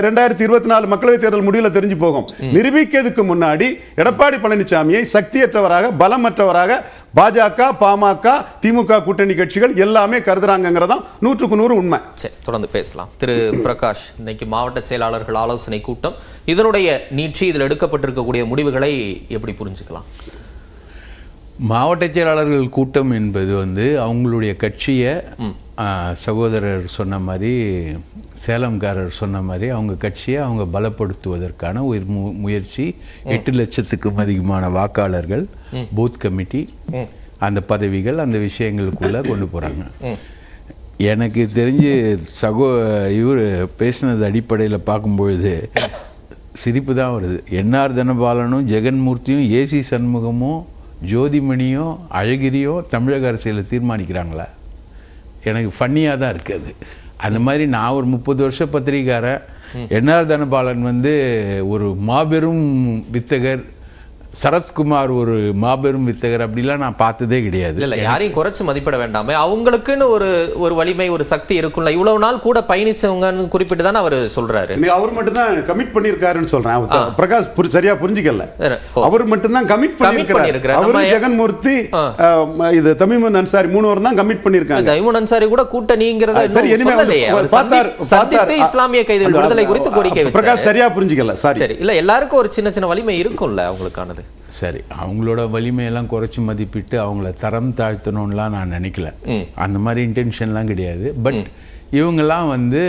ரெண்டாயிரத்தி இருபத்தி நாலு மக்களவைத் தேர்தல் முடிவுல தெரிஞ்சு போகும். நிரூபிக்கிறதுக்கு முன்னாடி எடப்பாடி பழனிசாமியை சக்தியற்றவராக பலமற்றவராக பாஜக பாமக திமுக கூட்டணி கட்சிகள் எல்லாமே கருதுறாங்கிறதான் நூற்றுக்கு நூறு உண்மை. சரி தொடர்ந்து பேசலாம். திரு பிரகாஷ் இன்னைக்கு மாவட்ட செயலாளர்கள் ஆலோசனை கூட்டம். இதனுடைய நீட்சி இதில் எடுக்கப்பட்டிருக்கக்கூடிய முடிவுகளை எப்படி புரிஞ்சுக்கலாம்? மாவட்ட செயலாளர்கள் கூட்டம் என்பது வந்து அவங்களுடைய கட்சியை சகோதரர் சொன்ன மாதிரி சேலம்காரர் சொன்ன மாதிரி அவங்க கட்சியை அவங்க பலப்படுத்துவதற்கான ஒரு மு- முயற்சி எட்டு லட்சத்துக்கும் அதிகமான வாக்காளர்கள் பூத் கமிட்டி அந்த பதவிகள் அந்த விஷயங்களுக்குள்ள கொண்டு போறாங்க. எனக்கு தெரிஞ்சு சகோ இவர் பேசினது அடிப்படையில் பார்க்கும்பொழுது சிரிப்பு தான் வருது. என்ஆர் தனபாலனும் ஜெகன்மூர்த்தியும் ஏசி சண்முகமும் ஜோதிமணியும் அழகிரியும் தமிழக அரசியலை தீர்மானிக்கிறாங்களா? எனக்கு ஃபன்னியாக தான் இருக்குது அந்த மாதிரி நான் ஒரு முப்பது வருஷ பத்திரிக்காரன் என்ஆர் தனபாலன் வந்து ஒரு மாபெரும் வித்தகர் சரத்குமார் ஒரு மாபெரும் வித்தகர் அப்படிலாம் நான் பார்த்ததே கிடையாது. இல்ல யாரையும் குறைச்சு மதிப்பிட வேண்டாமே. அவங்களுக்குன்னு ஒரு ஒரு வலிமை ஒரு சக்தி இருக்கும்ல. இவ்வளவு நாள் கூட பயணிச்சவங்கன்னு குறிப்பிட்டு தானே அவர் சொல்றாரு. அவர் மட்டும் தான் கமிட் பண்ணிருக்காருன்னு சொல்றேன் அவர் பிரகாஷ் புரி- சரியா புரிஞ்சுக்கல. அவர் மட்டும் தான் கமிட் பண்ணிருக்காரு பண்ணியிருக்கிறார். அவரு ஜெகன்மூர்த்தி இது தமிமுன் அன்சாரி மூணு பேரும் தான் கமிட் பண்ணிருக்காங்க தைமூன் அன்சாரி கூட கூட்டணிங்கிறத சரி பார்த்தார். இஸ்லாமிய கைதிகள் விடுதலை குறித்து கோரிக்கை பிரகாஷ் சரியா புரிஞ்சுக்கல சாரி சரி இல்ல எல்லாருக்கும் ஒரு சின்ன சின்ன வலிமை இருக்கும்ல அவங்களுக்கானது. சரி அவங்களோட வலிமையெல்லாம் குறைச்சி மதிப்பிட்டு அவங்கள தரம் தாழ்த்தணும்லாம் நான் நினைக்கல. அந்த மாதிரி இன்டென்ஷன்லாம் கிடையாது. பட் இவங்கெல்லாம் வந்து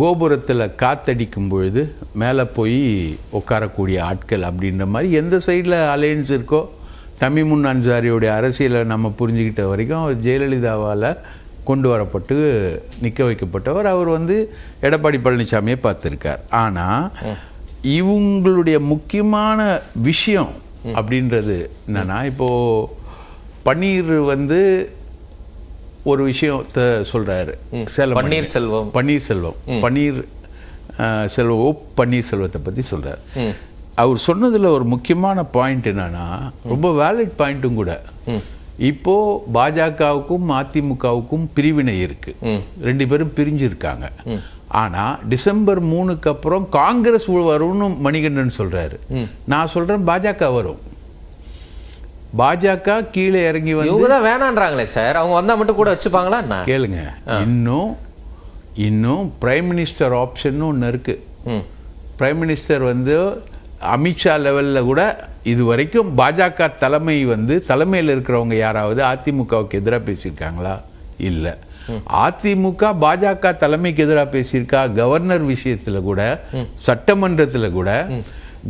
கோபுரத்தில் காத்தடிக்கும் பொழுது மேலே போய் உட்காரக்கூடிய ஆட்கள் அப்படின்ற மாதிரி எந்த சைடில் அலையன்ஸ் இருக்கோ தமிமுன் அன்சாரியோடைய அரசியலை நம்ம புரிஞ்சுக்கிட்ட வரைக்கும் அவர் ஜெயலலிதாவால் கொண்டு வரப்பட்டு நிற்க வைக்கப்பட்டவர். அவர் வந்து எடப்பாடி பழனிசாமியை பார்த்துருக்கார். ஆனால் இவங்களுடைய முக்கியமான விஷயம் அப்படின்றது என்னன்னா இப்போ பன்னீர் வந்து ஒரு விஷயத்த சொல்றாரு. சேலம் பன்னீர்செல்வம். பன்னீர்செல்வம் பன்னீர் செல்வம். ஓ பன்னீர்செல்வத்தை பற்றி சொல்றாரு. அவர் சொன்னதுல ஒரு முக்கியமான பாயிண்ட் என்னன்னா ரொம்ப வேலிட் பாயிண்ட்டும் கூட. இப்போ பாஜகவுக்கும் அதிமுகவுக்கும் பிரிவினை இருக்கு. ரெண்டு பேரும் பிரிஞ்சு இருக்காங்க ஆனா டிசம்பர் மூணுக்கு அப்புறம் காங்கிரஸ் வரும்னு மணிகண்டன் சொல்றாரு. நான் சொல்றேன் பாஜக வரும். பாஜக கீழே இறங்கி வந்து இவங்க தான் வேணான்றாங்களே சார் அவங்க வந்தா மட்டும் கூட வச்சுப்பாங்களா கேளுங்க. இன்னும் இன்னும் பிரைம் மினிஸ்டர் ஆப்ஷன் ஒன்று இருக்கு. பிரைம் மினிஸ்டர் வந்து அமித்ஷா லெவலில் கூட இது வரைக்கும் பாஜக தலைமை வந்து தலைமையில் இருக்கிறவங்க யாராவது அதிமுகவுக்கு எதிராக பேசியிருக்காங்களா? இல்லை. அதிமுக பாஜக தலைமைக்கு எதிராக பேசியிருக்கா கவர்னர் விஷயத்துல கூட சட்டமன்றத்துல கூட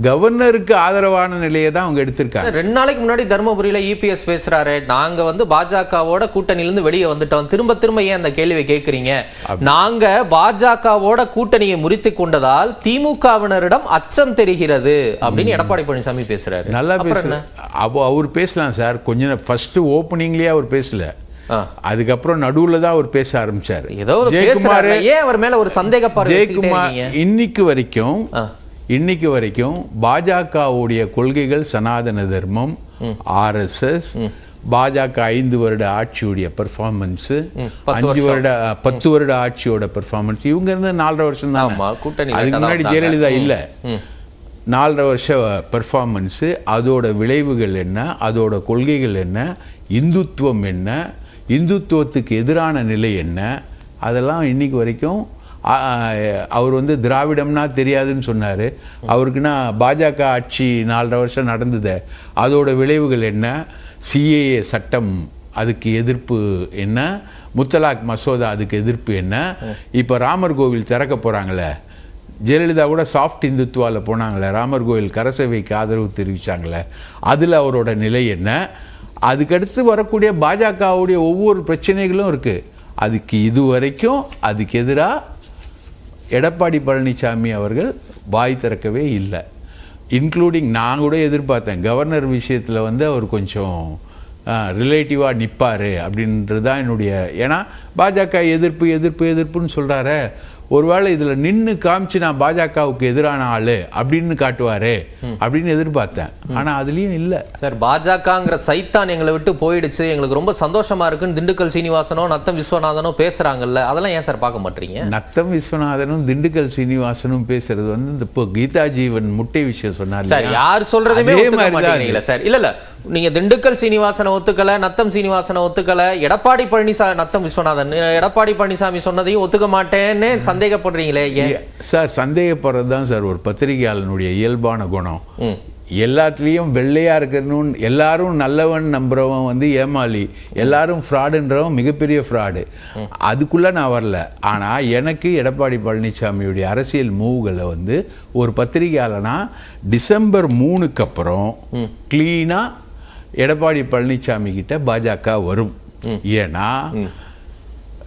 கவர்னருக்கு ஆதரவான நிலையை தான் அவங்க எடுத்திருக்காங்க. ரெண்டு நாளைக்கு முன்னாடி தருமபுரியில இபிஎஸ் பேசுறாரு. நாங்க வந்து பாஜகவோட கூட்டணியில இருந்து வெளியே வந்துட்டோம். திரும்ப திரும்ப ஏன் அந்த கேள்வியை கேக்குறீங்க? நாங்க பாஜகவோட கூட்டணியை முறித்து கொண்டதால் திமுகவினரிடம் அச்சம் தெரிகிறது அப்படின்னு எடப்பாடி பழனிசாமி பேசுறாரு. நல்லா அப்புறம் பேச அப்போ அவர் பேசலாம் சார். கொஞ்ச ஃபர்ஸ்ட் ஓப்பனிங்லயே அவர் பேசல. அதுக்கப்புறம் நடுவுல தான் அவர் பேச ஆரம்பிச்சாரு. ஏதோ ஜெயக்குமார் ஏன் அவர் மேல ஒரு சந்தேக ஜெயக்குமார்? இன்னைக்கு வரைக்கும். இன்னைக்கு வரைக்கும் பாஜகவுடைய கொள்கைகள் சனாதன தர்மம் ஆர்எஸ்எஸ் பாஜக ஐந்து வருட ஆட்சியுடைய பெர்ஃபார்மன்ஸ் அஞ்சு. வருட பத்து வருட ஆட்சியோட பெர்ஃபார்மன்ஸ் இவங்க இருந்து நாலரை வருஷம் தான்? அதுக்கு முன்னாடி. ஜெயலலிதா இல்ல. நாலரை வருஷ பெர்ஃபார்மன்ஸு அதோட விளைவுகள் என்ன அதோட கொள்கைகள் என்ன இந்துத்துவம் என்ன இந்துத்துவத்துக்கு எதிரான நிலை என்ன? அதெல்லாம் இன்னைக்கு வரைக்கும் அவர் வந்து திராவிடம்னா தெரியாதுன்னு சொன்னார். அவருக்குன்னா பாஜக ஆட்சி நாலரை வருஷம் நடந்தது. அதோட விளைவுகள் என்ன? சிஏஏ சட்டம் அதுக்கு எதிர்ப்பு என்ன? முத்தலாக் மசோதா அதுக்கு எதிர்ப்பு என்ன? இப்போ ராமர் கோவில் திறக்க போகிறாங்களே ஜெயலலிதா கூட சாஃப்ட் இந்துத்துவாவில் போனாங்களே ராமர் கோயில் கரசேவைக்கு ஆதரவு தெரிவித்தாங்களே அதில் அவரோட நிலை என்ன? அதுக்கடுத்து வரக்கூடிய பாஜகவுடைய ஒவ்வொரு பிரச்சனைகளும் இருக்குது அதுக்கு இது வரைக்கும் அதுக்கு எதிராக எடப்பாடி பழனிசாமி அவர்கள் வாய் திறக்கவே இல்லை. இன்க்ளூடிங் நான் கூட எதிர்பார்த்தேன். கவர்னர் விஷயத்தில் வந்து அவர் கொஞ்சம் ரிலேட்டிவாக நிற்பார் அப்படின்றது தான் என்னுடைய ஏன்னா பாஜக எதிர்ப்பு எதிர்ப்பு எதிர்ப்புன்னு சொல்கிறாரு ஒருவேளை இதுல நின்னு காமிச்சு நான் பாஜகவுக்கு எதிரான ஆளு அப்படின்னு காட்டுவாரே அப்படின்னு எதிர்பார்த்தேன். ஆனா அதுலயும் இல்ல. சார் பாஜகங்கிற சைத்தான் எங்களை விட்டு போயிடுச்சு. எங்களுக்கு ரொம்ப சந்தோஷமா இருக்குன்னு திண்டுக்கல் சீனிவாசனோ நத்தம் விஸ்வநாதனோ பேசுறாங்கல்ல அதெல்லாம் ஏன் சார் பார்க்க மாட்டீங்க? நத்தம் விஸ்வநாதனும் திண்டுக்கல் சீனிவாசனும் பேசுறது வந்து இந்த இப்போ கீதா ஜீவன் முட்டை விஷயம் சொன்னார் சார்? யார் மாட்டேங்கிறீங்களா சார். இல்ல இல்ல நீங்க திண்டுக்கல் சீனிவாசனை ஒத்துக்கல நத்தம் சீனிவாசனை ஒத்துக்கல எடப்பாடி பழனிசாமி நத்தம் விஸ்வநாதன் எடப்பாடி பழனிசாமி சொன்னதையும் ஒத்துக்க மாட்டேன்னு சந்தேகப்படுறீங்களே சார் சந்தேகப்படுறது தான் சார் ஒரு பத்திரிகையாளனுடைய இயல்பான குணம். எல்லாத்துலேயும் வெள்ளையா இருக்கணும்னு எல்லாரும் நல்லவன் நம்புறவன் வந்து ஏமாளி எல்லாரும் ஃப்ராடுன்றவன் மிகப்பெரிய ஃப்ராடு. அதுக்குள்ள நான் வரல. ஆனா எனக்கு எடப்பாடி பழனிசாமியுடைய அரசியல் மூவ்களை வந்து ஒரு பத்திரிகையாளனா டிசம்பர் மூணுக்கு அப்புறம் கிளீனா எடப்பாடி பழனிசாமி கிட்ட பாஜக வரும். ஏன்னா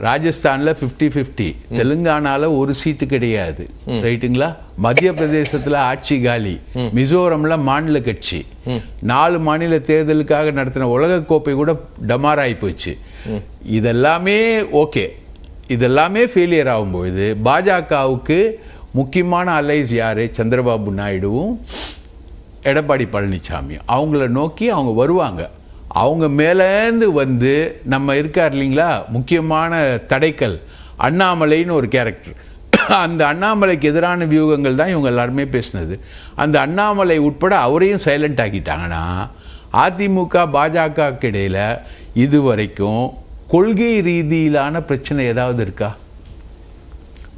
ராஜஸ்தான்ல 50 50 தெலுங்கானால ஒரு சீட்டு கிடையாது. ரைட்டுங்களா? மத்திய பிரதேசத்துல ஆட்சி காலி. மிசோரம்ல மாநில கட்சி. நாலு மாநில தேர்தலுக்காக நடத்தின உலக கோப்பை கூட டமார் ஆகி போச்சு இதெல்லாமே ஓகே. இதெல்லாமே ஃபெயிலியர் ஆகும்பொழுது பாஜகவுக்கு முக்கியமான அலைஸ் யாரு? சந்திரபாபு நாயுடுவும் எடப்பாடி பழனிசாமி அவங்கள நோக்கி அவங்க வருவாங்க. அவங்க மேலேந்து வந்து நம்ம இருக்கார் இல்லைங்களா? முக்கியமான தடைக்கல் அண்ணாமலைன்னு ஒரு கேரக்டர் அந்த அண்ணாமலைக்கு எதிரான வியூகங்கள் தான் இவங்க எல்லாருமே பேசினது. அந்த அண்ணாமலை உட்பட அவரையும் சைலண்ட் ஆக்கிட்டாங்கன்னா அதிமுக பாஜகவுக்கு இடையில இது வரைக்கும் கொள்கை ரீதியிலான பிரச்சனை ஏதாவது இருக்கா?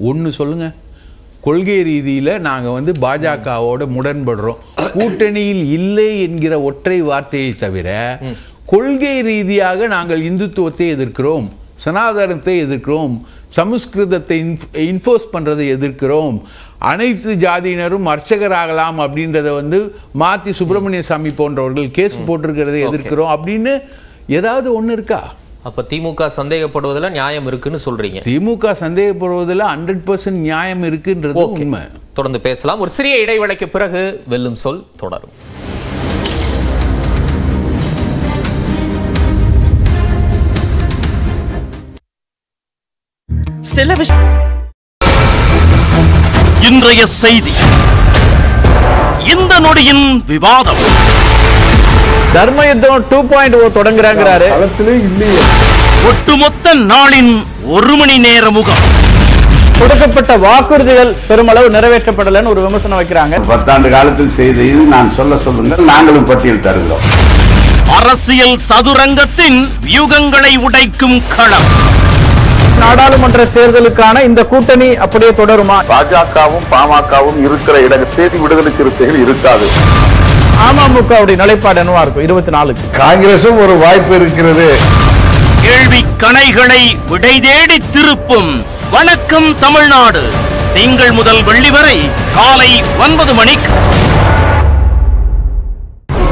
ஒன்று சொல்லுங்கள் கொள்கை ரீதியில் நாங்கள் வந்து பாஜகவோட முடன்படுறோம் கூட்டணியில் இல்லை என்கிற ஒற்றை வார்த்தையை தவிர கொள்கை ரீதியாக நாங்கள் இந்துத்துவத்தை எதிர்க்கிறோம் சனாதனத்தை எதிர்க்கிறோம் சமஸ்கிருதத்தை இன்ஃபோர்ஸ் பண்றதை எதிர்க்கிறோம் அனைத்து ஜாதியினரும் அர்ச்சகராகலாம் அப்படின்றத வந்து மாத்தி சுப்பிரமணிய சாமி போன்றவர்கள் கேஸ் போட்டிருக்கிறதை எதிர்க்கிறோம் அப்படின்னு ஏதாவது ஒண்ணு இருக்கா? அப்ப திமுக சந்தேகப்படுவதுல நியாயம் இருக்குன்னு சொல்றீங்க. திமுக சந்தேகப்படுவதில் ஹண்ட்ரட் பர்சன்ட் நியாயம் இருக்குன்றது. உண்மை. தொடர்ந்து பேசலாம். ஒரு சிறிய இடைவேளைக்கு பிறகு வெல்லும் சொல் தொடரும். சில இன்றைய செய்தி. இந்த நொடியின் விவாதம். தர்மயுத்தம் டூ பாயிண்ட் ஓ தொடங்குறாங்கிறாரு. ஒட்டுமொத்த நாளின் ஒரு மணி நேர முகம். கொடுக்கப்பட்ட வாக்குறுதிகள் பெருமளவு நிறைவேற்றப்படலைன்னு ஒரு விமர்சனம் வைக்கிறாங்க. பத்தாண்டு காலத்தில் செய்த இது நான் சொல்ல சொல்லுங்கள் நாங்களும் பட்டியல் தருகிறோம். அரசியல் சதுரங்கத்தின் வியூகங்களை உடைக்கும் களம். நாடாளுமன்ற தேர்தலுக்கான இந்த கூட்டணி அப்படியே தொடருமா? பாஜகவும் பாமகவும் இருக்கிற இடத்தில் விடுதலை சிறுத்தைகள் இருக்காது. அமமுகவுடைய நிலைப்பாடு என்னவா இருக்கும்? இருபத்தி நாலுக்கு. காங்கிரசும் ஒரு வாய்ப்பு இருக்கிறது. கேள்வி கணைகளை விடை தேடி திருப்பும் வணக்கம் தமிழ்நாடு. திங்கள் முதல் வெள்ளி வரை காலை ஒன்பது மணிக்கு